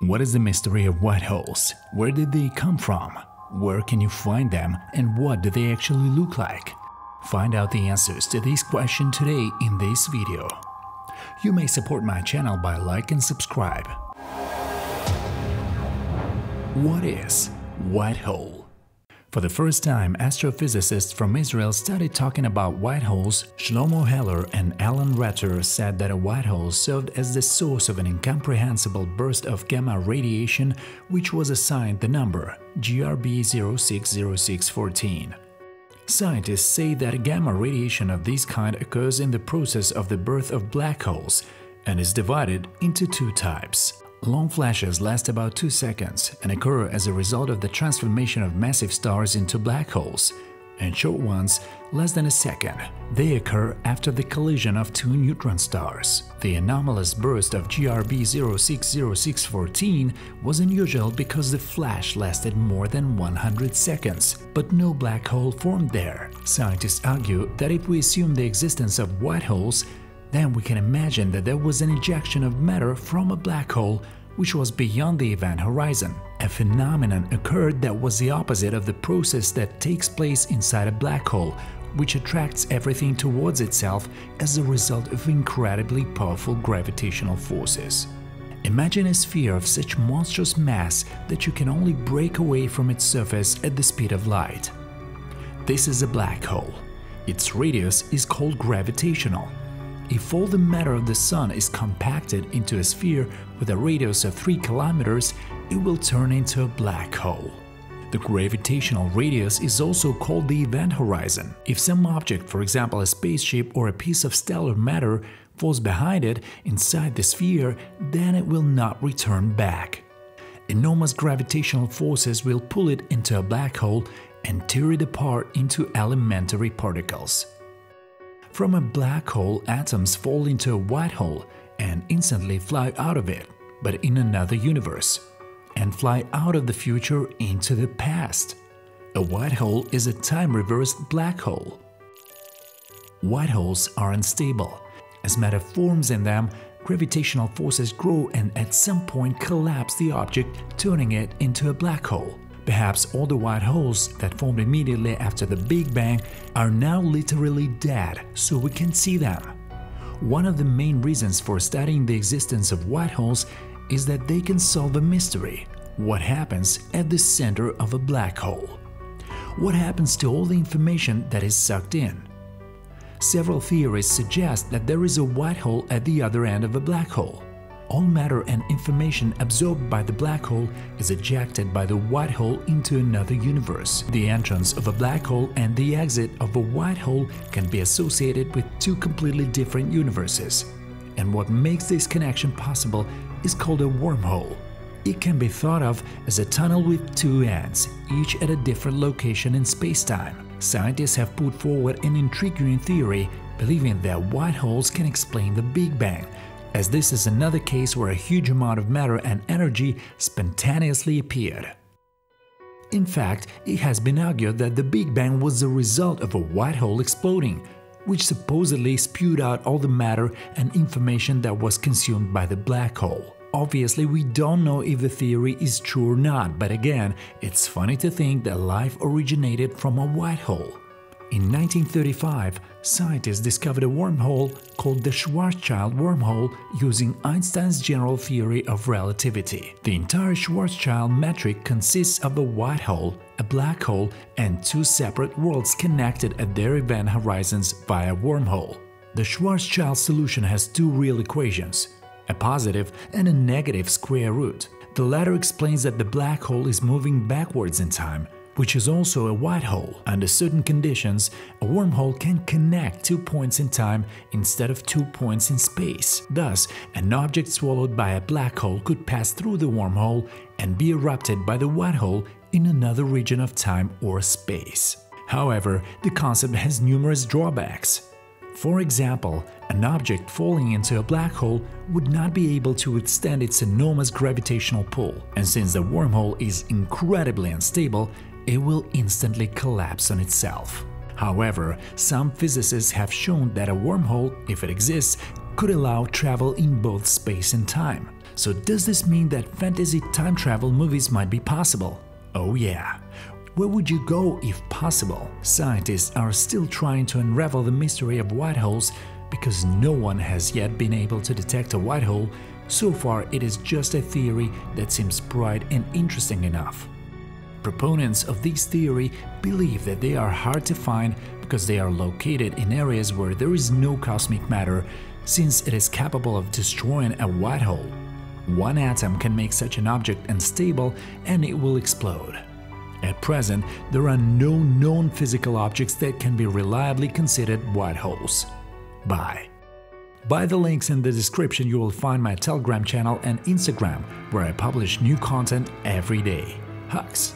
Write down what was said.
What is the mystery of white holes? Where did they come from? Where can you find them and what do they actually look like? Find out the answers to these questions today in this video. You may support my channel by like and subscribe. What is white hole? For the first time, astrophysicists from Israel started talking about white holes. Shlomo Heller and Alan Retter said that a white hole served as the source of an incomprehensible burst of gamma radiation, which was assigned the number GRB 060614. Scientists say that gamma radiation of this kind occurs in the process of the birth of black holes and is divided into two types Long flashes last about 2 seconds and occur as a result of the transformation of massive stars into black holes, and short ones less than a second. They occur after the collision of two neutron stars. The anomalous burst of GRB 060614 was unusual because the flash lasted more than 100 seconds, but no black hole formed there. Scientists argue that if we assume the existence of white holes, then we can imagine that there was an ejection of matter from a black hole which was beyond the event horizon. A phenomenon occurred that was the opposite of the process that takes place inside a black hole, which attracts everything towards itself as a result of incredibly powerful gravitational forces. Imagine a sphere of such monstrous mass that you can only break away from its surface at the speed of light. This is a black hole. Its radius is called gravitational, if all the matter of the Sun is compacted into a sphere with a radius of 3 kilometers, it will turn into a black hole. The gravitational radius is also called the event horizon. If some object, for example a spaceship or a piece of stellar matter, falls behind it inside the sphere, then it will not return back. Enormous gravitational forces will pull it into a black hole and tear it apart into elementary particles. From a black hole, atoms fall into a white hole and instantly fly out of it, but in another universe, and fly out of the future into the past. A white hole is a time-reversed black hole. White holes are unstable. As matter forms in them, gravitational forces grow and at some point collapse the object, turning it into a black hole. Perhaps all the white holes that formed immediately after the Big Bang are now literally dead, so we can see them. One of the main reasons for studying the existence of white holes is that they can solve a mystery what happens at the center of a black hole? What happens to all the information that is sucked in? Several theories suggest that there is a white hole at the other end of a black hole all matter and information absorbed by the black hole is ejected by the white hole into another universe. The entrance of a black hole and the exit of a white hole can be associated with two completely different universes. And what makes this connection possible is called a wormhole. It can be thought of as a tunnel with two ends, each at a different location in spacetime. Scientists have put forward an intriguing theory, believing that white holes can explain the Big Bang, as this is another case where a huge amount of matter and energy spontaneously appeared. In fact, it has been argued that the Big Bang was the result of a white hole exploding, which supposedly spewed out all the matter and information that was consumed by the black hole. Obviously, we don't know if the theory is true or not, but again, it's funny to think that life originated from a white hole. In 1935, scientists discovered a wormhole called the Schwarzschild wormhole using Einstein's general theory of relativity. The entire Schwarzschild metric consists of a white hole, a black hole, and two separate worlds connected at their event horizons via a wormhole. The Schwarzschild solution has two real equations, a positive and a negative square root. The latter explains that the black hole is moving backwards in time, which is also a white hole. Under certain conditions, a wormhole can connect two points in time instead of two points in space. Thus, an object swallowed by a black hole could pass through the wormhole and be erupted by the white hole in another region of time or space. However, the concept has numerous drawbacks. For example, an object falling into a black hole would not be able to withstand its enormous gravitational pull, and since the wormhole is incredibly unstable, it will instantly collapse on itself. However, some physicists have shown that a wormhole, if it exists, could allow travel in both space and time. So does this mean that fantasy time travel movies might be possible? Oh yeah. Where would you go if possible? Scientists are still trying to unravel the mystery of white holes because no one has yet been able to detect a white hole. So far, it is just a theory that seems bright and interesting enough. Proponents of this theory believe that they are hard to find because they are located in areas where there is no cosmic matter, since it is capable of destroying a white hole. One atom can make such an object unstable and it will explode. At present, there are no known physical objects that can be reliably considered white holes. Bye. By the links in the description you will find my Telegram channel and Instagram, where I publish new content every day. Hugs!